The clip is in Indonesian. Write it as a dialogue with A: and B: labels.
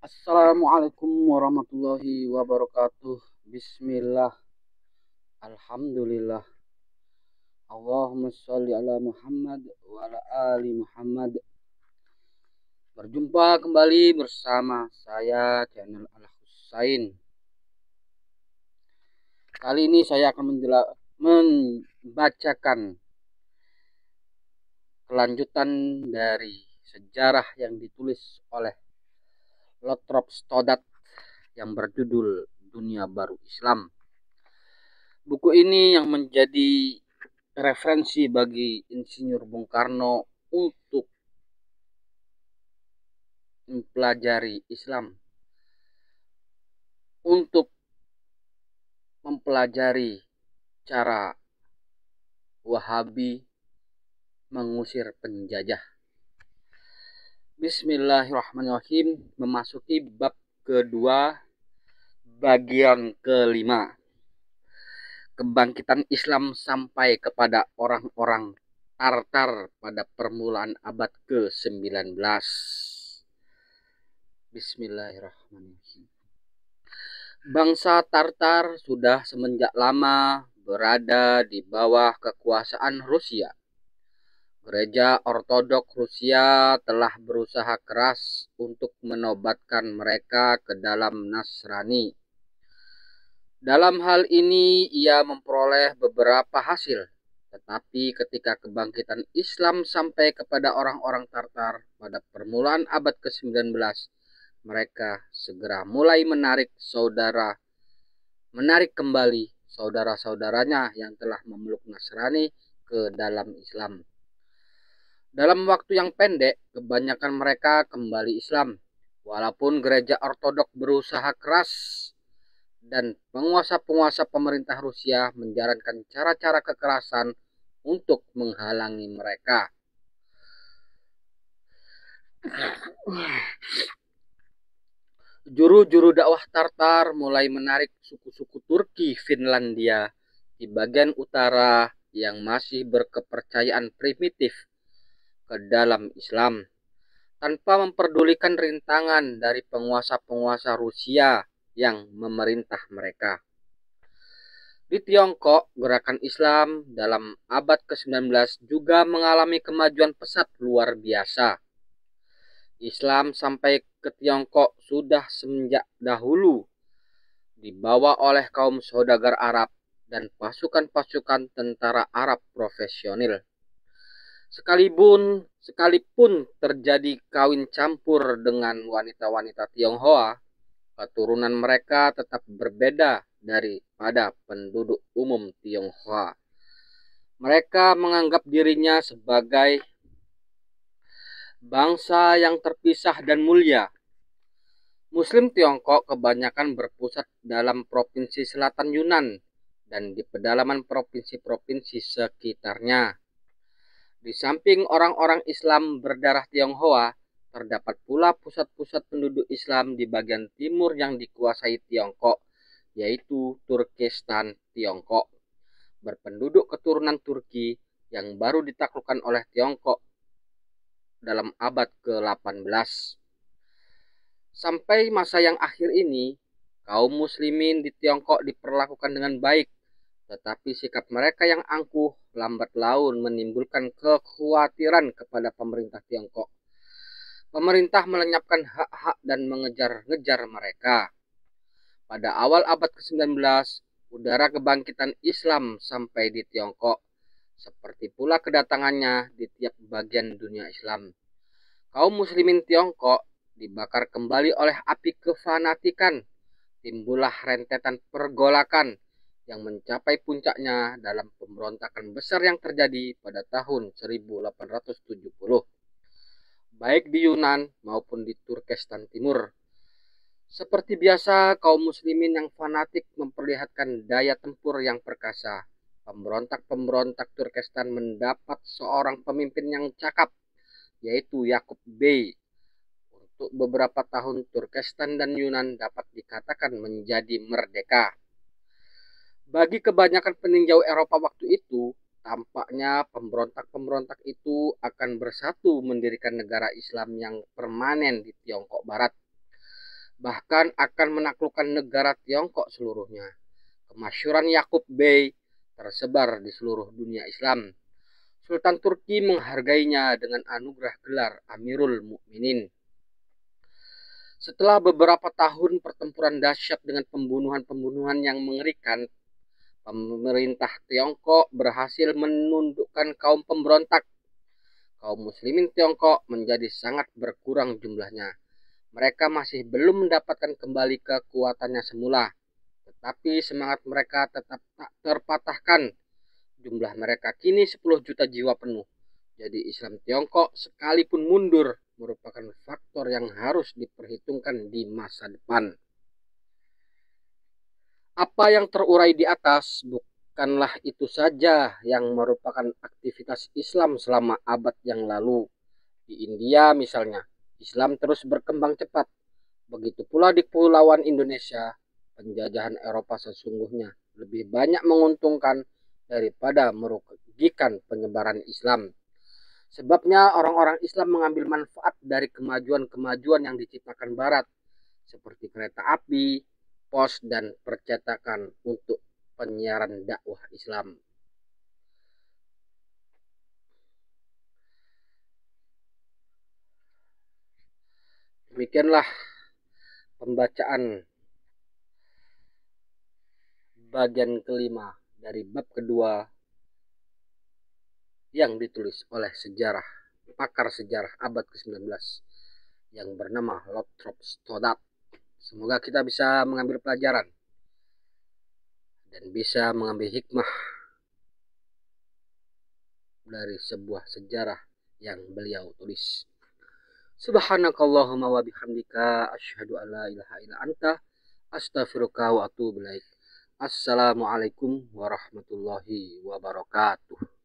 A: Assalamualaikum warahmatullahi wabarakatuh. Bismillah. Alhamdulillah. Allahumma sholli ala Muhammad wa ala ali Muhammad. Berjumpa kembali bersama saya channel Al Husain. Kali ini saya akan membacakan kelanjutan dari sejarah yang ditulis oleh Lothrop Stoddard yang berjudul Dunia Baru Islam. Buku ini yang menjadi referensi bagi Insinyur Bung Karno untuk mempelajari Islam, untuk mempelajari cara Wahabi mengusir penjajah. Bismillahirrahmanirrahim. Memasuki bab kedua bagian kelima. Kebangkitan Islam sampai kepada orang-orang Tartar pada permulaan abad ke-19 Bismillahirrahmanirrahim. Bangsa Tartar sudah semenjak lama berada di bawah kekuasaan Rusia Gereja Ortodok Rusia telah berusaha keras untuk menobatkan mereka ke dalam Nasrani. Dalam hal ini ia memperoleh beberapa hasil, tetapi ketika kebangkitan Islam sampai kepada orang-orang Tartar pada permulaan abad ke-19, mereka segera mulai menarik saudara menarik kembali saudara-saudaranya yang telah memeluk Nasrani ke dalam Islam. Dalam waktu yang pendek, kebanyakan mereka kembali Islam. Walaupun gereja ortodok berusaha keras dan penguasa-penguasa pemerintah Rusia menjalankan cara-cara kekerasan untuk menghalangi mereka. Juru-juru dakwah Tartar mulai menarik suku-suku Turki Finlandia di bagian utara yang masih berkepercayaan primitif ke dalam Islam tanpa memperdulikan rintangan dari penguasa-penguasa Rusia yang memerintah mereka. Di Tiongkok, gerakan Islam dalam abad ke-19 juga mengalami kemajuan pesat luar biasa. Islam sampai ke Tiongkok sudah semenjak dahulu dibawa oleh kaum saudagar Arab dan pasukan-pasukan tentara Arab profesional. Sekalipun sekalipun terjadi kawin campur dengan wanita-wanita Tionghoa, keturunan mereka tetap berbeda daripada penduduk umum Tionghoa. Mereka menganggap dirinya sebagai bangsa yang terpisah dan mulia. Muslim Tiongkok kebanyakan berpusat dalam provinsi selatan Yunan dan di pedalaman provinsi-provinsi sekitarnya. Di samping orang-orang Islam berdarah Tionghoa, terdapat pula pusat-pusat penduduk Islam di bagian timur yang dikuasai Tiongkok, yaitu Turkestan Tiongkok, berpenduduk keturunan Turki yang baru ditaklukkan oleh Tiongkok dalam abad ke-18. Sampai masa yang akhir ini, kaum muslimin di Tiongkok diperlakukan dengan baik tetapi sikap mereka yang angkuh lambat laun menimbulkan kekhawatiran kepada pemerintah Tiongkok. Pemerintah melenyapkan hak-hak dan mengejar-ngejar mereka. Pada awal abad ke-19, udara kebangkitan Islam sampai di Tiongkok, seperti pula kedatangannya di tiap bagian dunia Islam. Kaum muslimin Tiongkok dibakar kembali oleh api kefanatikan. Timbullah rentetan pergolakan, yang mencapai puncaknya dalam pemberontakan besar yang terjadi pada tahun 1870, baik di Yunan maupun di Turkestan Timur. Seperti biasa, kaum muslimin yang fanatik memperlihatkan daya tempur yang perkasa. Pemberontak-pemberontak Turkestan mendapat seorang pemimpin yang cakap, yaitu Yakub Bey. Untuk beberapa tahun Turkestan dan Yunan dapat dikatakan menjadi merdeka. Bagi kebanyakan peninjau Eropa waktu itu, tampaknya pemberontak-pemberontak itu akan bersatu mendirikan negara Islam yang permanen di Tiongkok Barat. bahkan akan menaklukkan negara Tiongkok seluruhnya. Kemasyuran Yakub Bey tersebar di seluruh dunia Islam. Sultan Turki menghargainya dengan anugerah gelar Amirul Mukminin. Setelah beberapa tahun pertempuran dahsyat dengan pembunuhan-pembunuhan yang mengerikan, pemerintah Tiongkok berhasil menundukkan kaum pemberontak. Kaum muslimin Tiongkok menjadi sangat berkurang jumlahnya. Mereka masih belum mendapatkan kembali kekuatannya semula, tetapi semangat mereka tetap tak terpatahkan. Jumlah mereka kini 10 juta jiwa penuh. Jadi Islam Tiongkok sekalipun mundur merupakan faktor yang harus diperhitungkan di masa depan. Apa yang terurai di atas bukanlah itu saja yang merupakan aktivitas Islam selama abad yang lalu. Di India misalnya, Islam terus berkembang cepat. Begitu pula di Kepulauan Indonesia, penjajahan Eropa sesungguhnya lebih banyak menguntungkan daripada merugikan penyebaran Islam. Sebabnya orang-orang Islam mengambil manfaat dari kemajuan-kemajuan yang diciptakan Barat, seperti kereta api, pos dan percetakan untuk penyiaran dakwah Islam. Demikianlah pembacaan bagian kelima dari bab kedua yang ditulis oleh sejarah pakar sejarah abad ke-19 yang bernama Lothrop Stoddard. Semoga kita bisa mengambil pelajaran dan bisa mengambil hikmah dari sebuah sejarah yang beliau tulis. Subhanakallahumma wa bihamdika asyhadu an la ilaha illa anta astaghfiruka wa atubu ilaik. Assalamualaikum warahmatullahi wabarakatuh.